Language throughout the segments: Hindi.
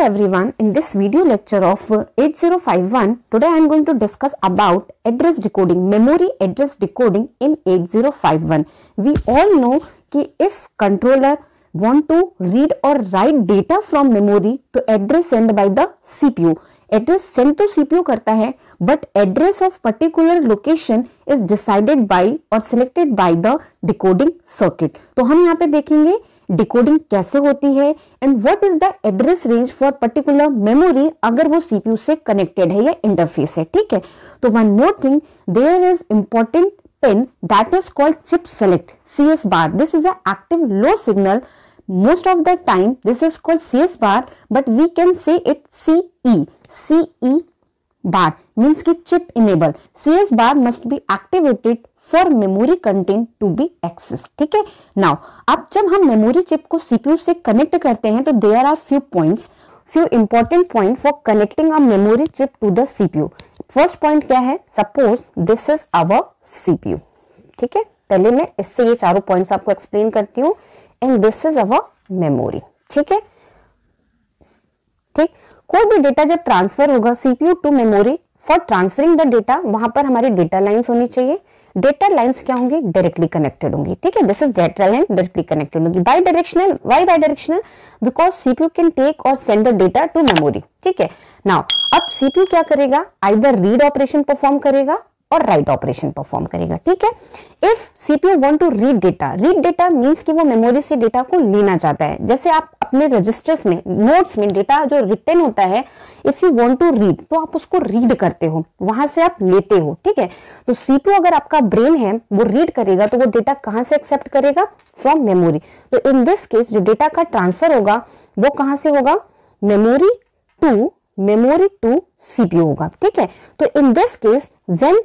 everyone, in this video lecture of uh, 8051, today I am going to discuss about address decoding, memory address decoding in 8051. We all know कि if controller want to read or write data from memory to address sent by the CPU, address send तो सीपीयू करता है but address of particular location is decided by और selected by the decoding circuit तो हम यहाँ पे देखेंगे डिकोडिंग कैसे होती है and what is the address range for particular memory अगर वो सीपीयू से कनेक्टेड है या इंटरफेस है, ठीक है? तो one more thing there is important pin that is called chip select C S bar this is active low signal most of most of the time, this is called cs bar, but we see say it ce bar bar की chip enable C S bar must be activated for memory content to be access ठीक है? नाउ अब जब हम मेमोरी चिप को सीपीयू से कनेक्ट करते हैं तो there are few points few important point for connecting a memory chip to the CPU first point क्या है? Suppose this is our CPU ठीक है? पहले मैं इससे ये चारों पॉइंट्स आपको एक्सप्लेन करती हूँ and this is our memory ठीक है? ठीक? कोई भी डेटा जब ट्रांसफ़र होगा CPU to memory for transferring the data वहाँ पर हमारी डेटा लाइंस होनी चाहिए। डेटा लाइंस क्या होंगी? डायरेक्टली कनेक्टेड होंगी। ठीक है? This is data line directly connected होंगी। Bidirectional why bidirectional because CPU can take और send the data to memory ठीक है? नाउ अब सीपीयू क्या करेगा? आइदर रीड ऑपरेशन परफॉर्म करेगा और राइट ऑपरेशन परफॉर्म करेगा, ठीक है? If CPU want to read data read data means कि वो मेमोरी से डेटा को लेना चाहता है। जैसे आप अपने रजिस्टर्स में नोट्स में डेटा जो रिटर्न होता है if you want to read तो आप उसको रीड करते हो, वहाँ से आप लेते हो, ठीक है? तो सीपीयू अगर आपका ब्रेन है, वो रीड करेगा तो वो डेटा कहाँ से एक्सेप्ट करेगा? फ्रॉम मेमोरी तो इन दिस केस जो डेटा का ट्रांसफ़र होगा, वो कहाँ से होगा? Memory to memory to CPU होगा, ठीक है? तो in this case when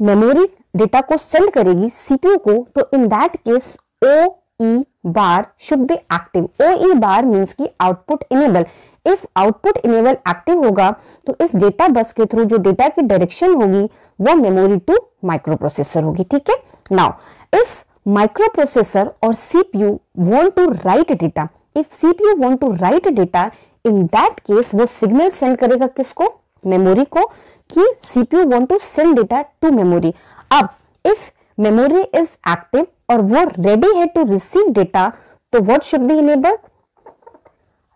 memory data को सेंड करेगी सीपीयू को तो in that case O E bar should be active. O E bar means की output enable. If output enable active होगा तो इस डेटा बस के थ्रू जो डेटा की डायरेक्शन होगी, वो मेमोरी टू माइक्रो प्रोसेसर होगी, ठीक है? नाउ इफ़ माइक्रो प्रोसेसर और CPU want to write data if CPU want to write data in that case वो सिग्नल सेंड करेगा किसको? मेमोरी को। कि CPU want to send data to memory अब इफ़ मेमोरी इज़ एक्टिव और वो रेडी है टू रिसीव डेटा तो what should be enable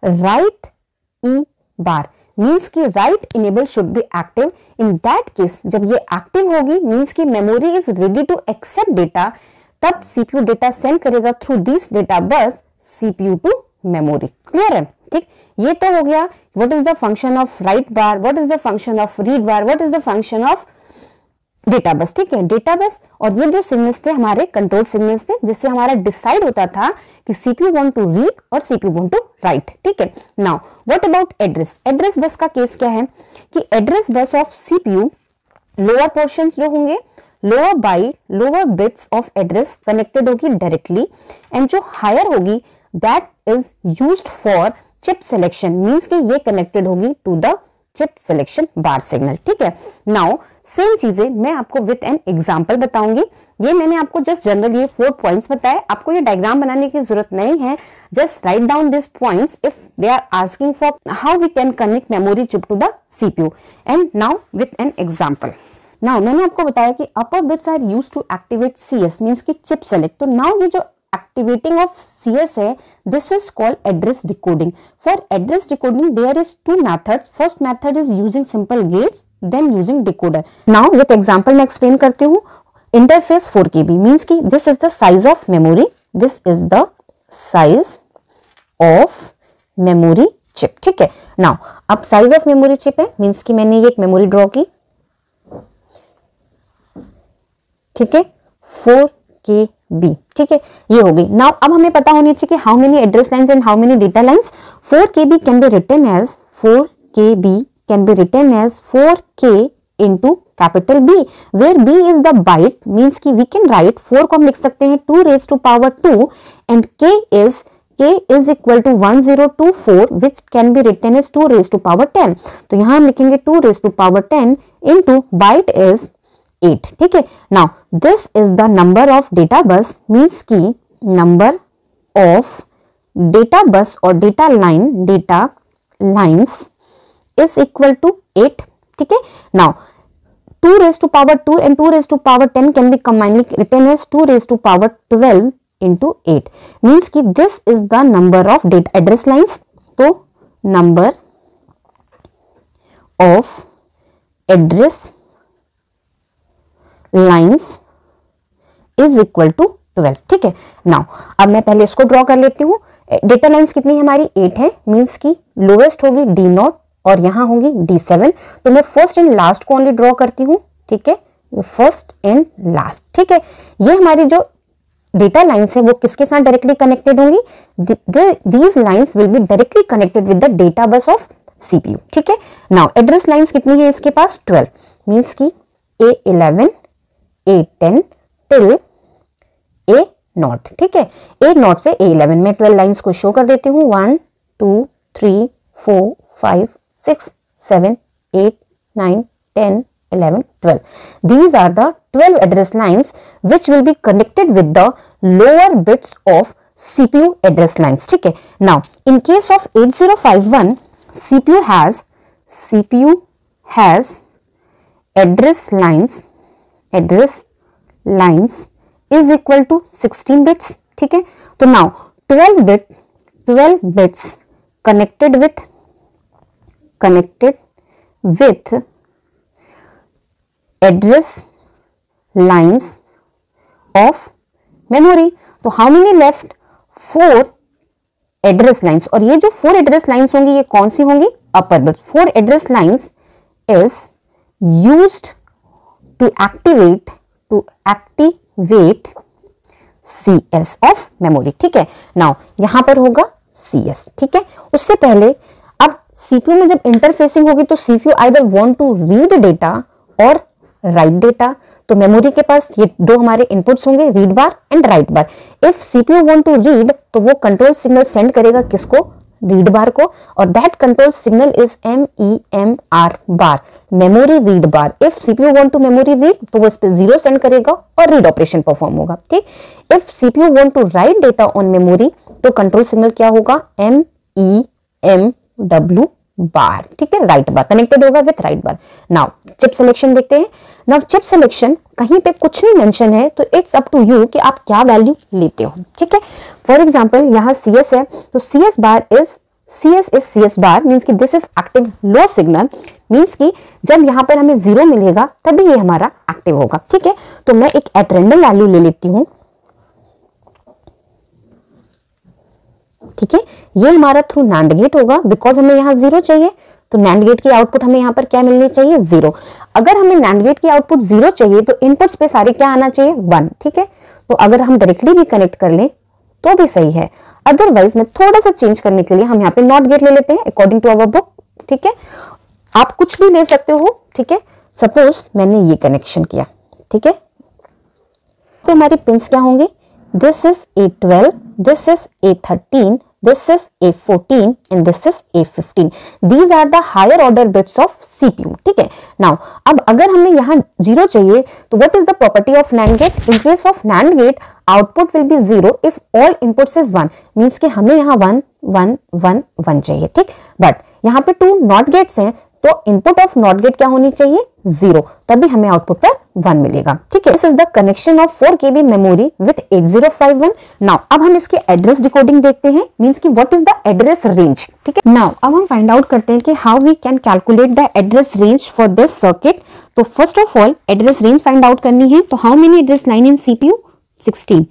write E bar means की write enable should be active in that case जब ये एक्टिव होगी मीन्स की memory is ready to accept data तब सीपीयू डेटा सेंड करेगा through this data bus CPU to memory clear है? ठीक? ये तो हो गया what is the function of write bar what is the function of read bar what is the function of data bus ठीक है? डेटा बस और ये जो सिग्नल्स थे हमारे कंट्रोल सिग्नल्स थे, जिससे हमारा डिसाइड होता था कि सीपीयू वांट टू रीड और सीपीयू वांट टू राइट ठीक है? Now what about address address bus का केस क्या है? कि एड्रेस बस ऑफ़ सीपीयू लोअर पोर्शन जो होंगे lower byte lower bits of address connected होगी डायरेक्टली एंड जो हायर होगी that is use for chip selection means कि ये कनेक्टेड होगी to the chip selection bar signal, ठीक है? नाउ सेम चीज़ें मैं आपको विथ एन एग्जांपल बताऊँगी। ये मैंने आपको जस्ट जनरल ये फोर पॉइंट्स बताए। आपको ये डायग्राम बनाने की ज़रूरत नहीं है। Just write down this points if they are asking for how we can connect memory chip to the CPU and now with an example now मैंने आपको बताया कि upper bits are use to activate C S means की चिप सेलेक्ट तो नाउ ये जो activating of CS है this is called address decoding for address decoding there is two methods first method is using simple gates then using decoder now with example मैं explain करती हूँ interface 4 KB means कि this is the size of memory this is the size of memory chip ठीक है now अब size of memory chip है means कि मैंने ये एक memory draw की ठीक है 4 के बी ठीक है? ये हो गई। नाउ अब हमें पता होनी चाहिए कि how many address lines and how many data lines 4 K B can be written as 4 K B can be written as 4 K into capital B where B is the byte means कि वी कैन राइट 4 को हम लिख सकते हैं 2 raise to power 2 and K is k is equal to 1024 which can be written as 2 raised to power 10 तो यहाँ हम लिखेंगे 2 raised to power 10 into byte is eight ठीक है? Now this is the number of data bus means की नंबर ऑफ़ डेटा बस और data line data lines is equal to eight ठीक है? Now two raise to power two and two raise to power ten can be combinely written as two raise to power twelve into eight means की this is the number of data address lines तो number of address lines is equal to 12 ठीक है? नाउ अब मैं पहले इसको ड्रॉ कर लेती हूँ। डेटा लाइंस कितनी हमारी? एट है मींस की लोवेस्ट होगी डी नॉट और यहाँ होगी डी सेवन तो मैं फ़र्स्ट एंड लास्ट को ओनली ड्रॉ करती हूँ, ठीक है? फ़र्स्ट एंड लास्ट ठीक है? ये हमारी जो डेटा लाइंस है, वो किसके साथ डायरेक्टली कनेक्टेड होंगी? These lines will be directly connected with the data bus of CPU ठीक है? नाउ एड्रेस लाइन्स कितनी है इसके पास? ट्वेल्व मीन्स की A eleven A ten till A nought ठीक है? ए नॉट से ए इलेवन में ट्वेल्व लाइन को शो कर देती हूँ। One two three four five six seven eight nine ten eleven twelve these are the twelve address lines which will be connected with the lower bits of CPU address lines ठीक है? Now in case of eight zero five one CPU has CPU has address lines address lines is equal to 16 bits ठीक है? तो now 12 bit 12 bits connected with connected with address lines of memory तो how many left four address lines और ये जो फोर एड्रेस लाइन्स होंगी, ये कौन सी होंगी? Upper bit four address lines is used to activate to activate C S of memory ठीक है? नाउ यहाँ पर होगा सी एस ठीक है? उससे पहले, अब सीपीयू में जब इंटरफेसिंग होगी तो CPU either want to read data और राइट डेटा तो मेमोरी के पास ये दो हमारे इनपुट्स होंगे read bar and write bar if CPU want to read तो वो कंट्रोल सिग्नल सेंड करेगा किसको? रीड बार को, और that control signal is M E M R bar memory read bar if CPU want to memory read तो वो इस पे ज़ीरो सेंड करेगा और रीड ऑपरेशन परफॉर्म होगा, ठीक? If CPU want to write data on memory तो कंट्रोल सिग्नल क्या होगा? M E M W bar ठीक है? राइट बार कनेक्टेड होगा with write bar now chip selection देखते हैं। नाउ चिप सिलेक्शन कहीं पे कुछ नहीं मेंशन है तो इट्स अप टू यू कि आप क्या वैल्यू लेते हो, ठीक है? फॉर एग्जांपल यहाँ सी एस है तो C S bar is C S is C S bar means की this is active low signal means की जब यहाँ पर हमें ज़ीरो मिलेगा, तभी ये हमारा एक्टिव होगा, ठीक है? तो मैं एक एट रेंडम वैल्यू ले लेती हूँ। ठीक है? ये हमारा थ्रू नैंड गेट होगा बिकॉज़ हमें यहाँ ज़ीरो चाहिए तो नैंड गेट की आउटपुट हमें यहाँ पर क्या मिलनी चाहिए? ज़ीरो अगर हमें नैंड गेट की आउटपुट ज़ीरो चाहिए तो इनपुट्स पे सारे क्या आना चाहिए? वन ठीक है? तो अगर हम डायरेक्टली भी कनेक्ट कर लें तो भी सही है. अदरवाइज़ में थोड़ा सा चेंज करने के लिए हम यहाँ पे नॉट गेट ले लेते हैं अकॉर्डिंग टू अवर बुक ठीक है? आप कुछ भी ले सकते हो, ठीक है? सपोज़ मैंने ये कनेक्शन किया, ठीक है? तो हमारे पिंस क्या होंगे? This is A12, this is A13, this is A14 and this is A15. These are the higher order bits of CPU. ठीक है now अब अगर हमें यहाँ ज़ीरो चाहिए तो what is the property of NAND gate? In case of NAND gate output will be zero if all inputs is one means कि हमें यहाँ one वन वन वन चाहिए ठीक बट यहाँ पे टू नॉट गेट्स हैं तो इनपुट ऑफ़ नॉट गेट क्या होनी चाहिए ज़ीरो, तभी हमें आउटपुट पर वन मिलेगा। ठीक है? This is the connection of four K B memory with eight zero five one now अब हम इसके एड्रेस डिकोडिंग देखते हैं। मीन्स की what is the address range ठीक है? नाउ अब हम फाइंड आउट करते हैं कि how we can calculate the address range for this circuit तो first of all address range find out करनी है। तो how many address line in CPU 16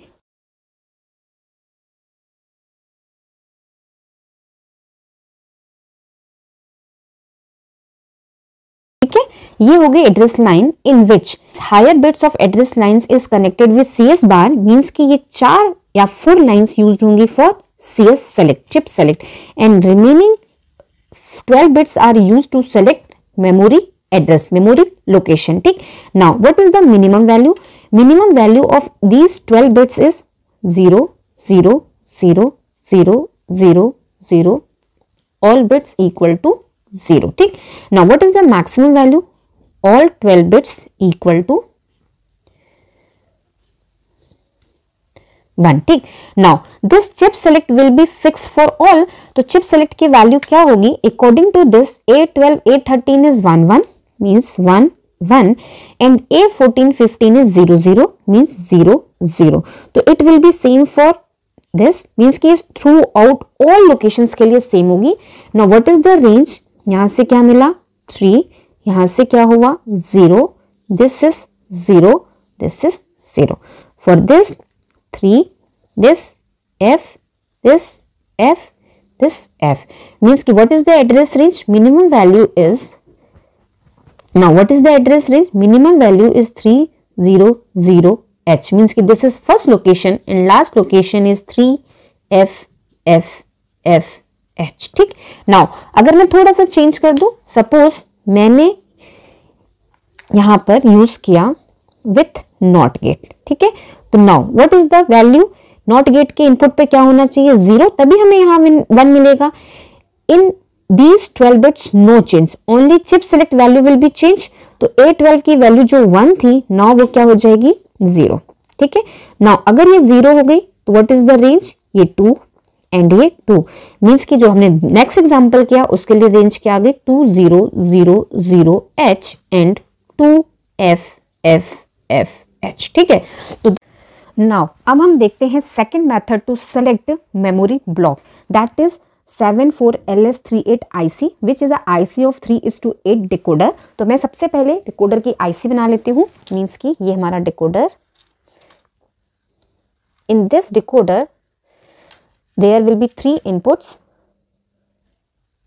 ये हो गई address line in which higher bits of address lines is connected with C S bar means की ये चार या फोर लाइंस यूज़ होंगी for C S select chip select and remaining twelve bits are use to select memory address memory location ठीक? Now what is the minimum value minimum value of these twelve bits is zero zero zero zero zero zero all bits equal to 0 ठीक? Now, what is the maximum value? All 12 bits equal to one ठीक now this chip select will be fix for all तो चिप सेलेक्ट की वैल्यू क्या होगी? According to this A twelve A thirteen is one one means one one and A fourteen fifteen is zero zero means zero zero तो it will be same for this means की थ्रू आउट ऑल लोकेशन के लिए सेम होगी. Now what is the range यहाँ से क्या मिला? थ्री यहाँ से क्या हुआ zero this is zero this is zero for this 3 this f this f this f means ki what is the address range minimum value is now what is the address range minimum value is 300 h means ki this is first location and last location is 3 f f f h ठीक नाउ अगर मैं थोड़ा सा चेंज कर दूँ सपोज़ मैंने यहाँ पर यूज़ किया विथ नॉट गेट ठीक है? तो now what is the value not gate के इनपुट पे क्या होना चाहिए? ज़ीरो तभी हमें यहाँ वन मिलेगा। In these twelve bits no change only chip select value will be change तो ए ट्वेल्व की वैल्यू जो वन थी नाउ वो क्या हो जाएगी? ज़ीरो ठीक है? नाउ अगर ये ज़ीरो हो गई तो व्हाट इज़ द रेंज ये टू एंड ये टू मीन्स कि जो हमने नेक्स्ट एग्ज़ाम्पल किया, उसके लिए रेंज क्या आ गई? Two zero zero zero H and two F F F H ठीक है? तो नाउ अब हम देखते हैं second method to select memory block that is seven four L S three eight I C which is I C of three is to eight decoder तो मैं सबसे पहले डिकोडर की आई सी बना लेती हूँ। मीन्स की ये हमारा decoder in this decoder there will be three inputs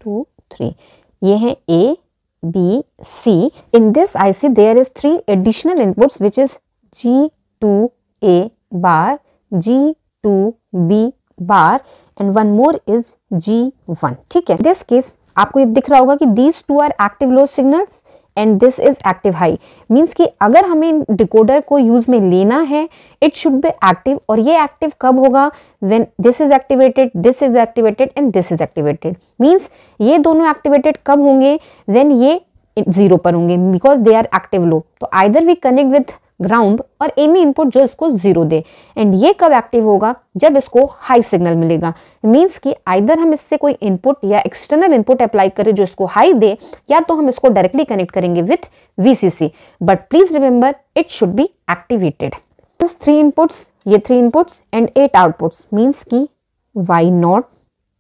two three ये है A B C in this I C there is three additional inputs which is G two A bar G two B bar and one more is G one ठीक है? दिस केस आपको ये दिख रहा होगा कि these two are active low signals and this is active high means कि अगर हमें डिकोडर को यूज़ में लेना है इट शुड बी एक्टिव और ये एक्टिव कब होगा? When this is activated this is activated and this is activated means ये दोनों एक्टिवेटेड कब होंगे? व्हेन ये ज़ीरो पर होंगे because they are active low तो either we connect with ground और एनी इनपुट जो इसको ज़ीरो दे। एंड ये कब एक्टिव होगा? जब इसको हाई सिग्नल मिलेगा। मीन्स कि आइदर हम इससे कोई इनपुट या एक्सटर्नल इनपुट अप्लाई करें जो इसको हाई दे, या तो हम इसको डायरेक्टली कनेक्ट करेंगे with VCC but please remember it should be activated three inputs ये three inputs and eight outputs means की Y naught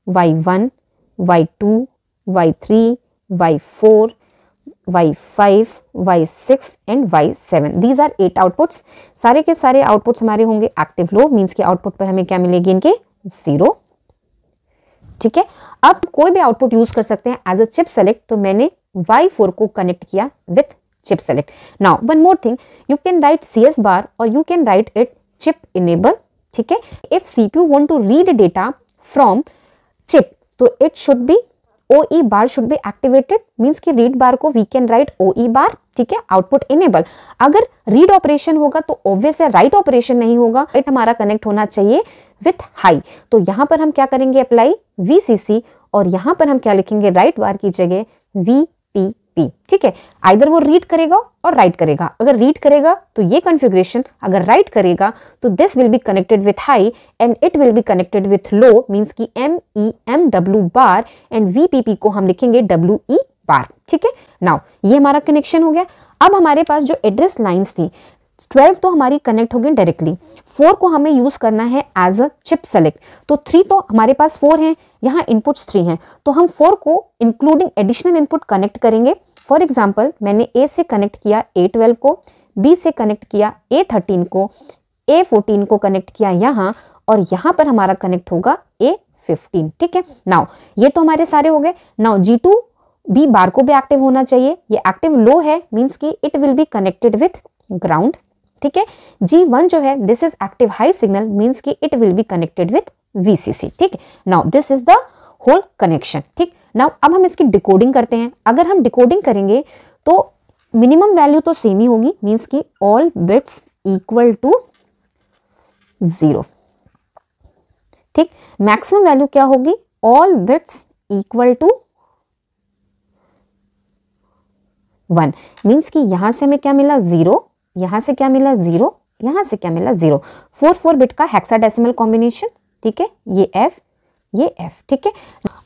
Y one Y two Y three Y four y5, y6 and y7 these are eight outputs सारे के सारे आउटपुट्स हमारे होंगे एक्टिव लो मीन्स के आउटपुट पर हमें क्या मिलेगी इनके? ज़ीरो ठीक है? अब कोई भी आउटपुट यूज़ कर सकते हैं एज अ चिप सेलेक्ट तो मैंने y4 को कनेक्ट किया with chip select now one more thing you can write C S bar और you can write it chip enable ठीक है? If CPU want to read data from chip तो it should be E bar should be activated means की रीड बार को we can write O E bar ठीक है आउटपुट इनेबल अगर रीड ऑपरेशन होगा तो ऑब्वियस है राइट ऑपरेशन नहीं होगा राइट हमारा कनेक्ट होना चाहिए विथ हाई तो यहाँ पर हम क्या करेंगे अप्लाई वीसीसी और यहाँ पर हम क्या लिखेंगे? राइट बार की जगह वी पी ठीक है? आइधर वो रीड करेगा और राइट करेगा। अगर रीड करेगा तो ये कॉन्फ़िगरेशन अगर राइट करेगा तो this will be connected with high and it will be connected with low means की M E M W bar and V P P को हम लिखेंगे डब्ल्यू ई बार ठीक है? नाउ ये हमारा कनेक्शन हो गया। अब हमारे पास जो एड्रेस लाइंस थी ट्वेल्व तो हमारी कनेक्ट होगी डायरेक्टली फोर को हमें यूज़ करना है एज अ चिप सेलेक्ट तो थ्री तो हमारे पास फोर है, यहाँ इनपुट्स थ्री हैं. तो हम फोर को इंक्लूडिंग एडिशनल इनपुट कनेक्ट करेंगे. फॉर एग्ज़ाम्पल मैंने ए से कनेक्ट किया ए ट्वेल्व को बी से कनेक्ट किया ए थर्टीन को ए फोर्टीन को कनेक्ट किया यहाँ, और यहाँ पर हमारा कनेक्ट होगा ए फिफ्टीन ठीक है? नाउ ये तो हमारे सारे हो गए. Now G two B bar को भी एक्टिव होना चाहिए. ये एक्टिव लो है मीन्स की it will be connected with ground ठीक है? जी वन जो है this is active high signal means की it will be connected with VCC ठीक है? Now this is the whole connection ठीक? नाउ अब हम इसकी डिकोडिंग करते हैं। अगर हम डिकोडिंग करेंगे तो मिनिमम वैल्यू तो सेम ही होगी मीन्स की all bits equal to zero ठीक? मैक्सिमम वैल्यू क्या होगी? All bits equal to one means कि यहाँ से हमें क्या मिला? ज़ीरो यहाँ से क्या मिला? ज़ीरो यहाँ से क्या मिला? ज़ीरो फोर फोर बिट का हेक्साडेसिमल कॉम्बिनेशन ठीक है? ये एफ़ ये एफ़ ठीक है?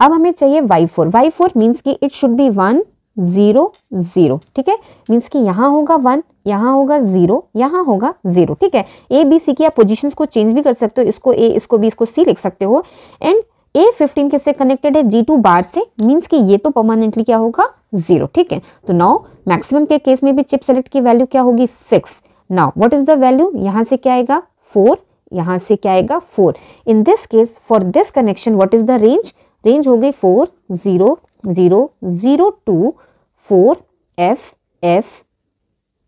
अब हमें चाहिए Y four Y four means की it should be one zero zero ठीक है? मीन्स कि यहाँ होगा वन यहाँ होगा ज़ीरो यहाँ होगा ज़ीरो ठीक है? ए बी सी की आप पोजिशन को चेंज भी कर सकते हो। इसको ए इसको बी इसको सी लिख सकते हो। एंड ए फिफ्टीन किससे कनेक्टेड है? जी टू बार से। मीन्स कि ये तो परमानेंटली क्या होगा? ज़ीरो ठीक है? तो नाउ मैक्सिमम के केस में भी चिप सेलेक्ट की वैल्यू क्या होगी? Fix now what is the value यहाँ से क्या आएगा? फोर यहाँ से क्या आएगा? Four in this case for this connection what is the range range हो गई four zero zero zero to four F F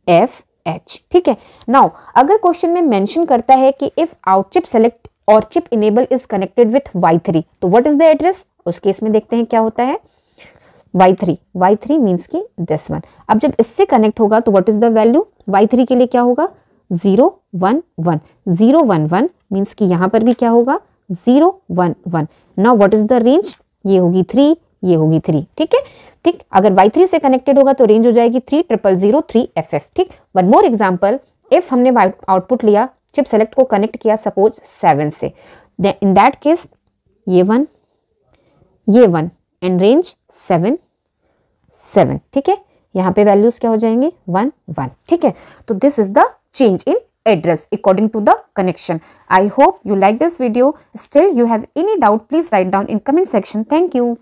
F H ठीक है? नाउ अगर क्वेश्चन में मेंशन करता है कि इफ़ आउट चिप सेलेक्ट और chip enable is connected with Y three तो व्हाट इज़ द एड्रेस उस केस में देखते हैं क्या होता है। Y three Y three means की दिस वन अब जब इससे कनेक्ट होगा तो what is the value Y three के लिए क्या होगा? Zero one one zero one one means कि यहाँ पर भी क्या होगा? Zero one one now what is the range ये होगी थ्री ये होगी थ्री ठीक है? ठीक? अगर वाई थ्री से कनेक्टेड होगा तो रेंज हो जाएगी three triple zero three F F ठीक? वन मोर एग्ज़ाम्पल इफ़ हमने आउटपुट लिया चिप सेलेक्ट को कनेक्ट किया सपोज़ सेवन से इन दैट केस ये वन ये one and range seven seven ठीक है यहाँ पे वैल्यूज़ क्या हो जाएँगे वन वन ठीक है तो this is the change in address according to the connection i hope you like this video still you have any doubt please write down in comment section thank you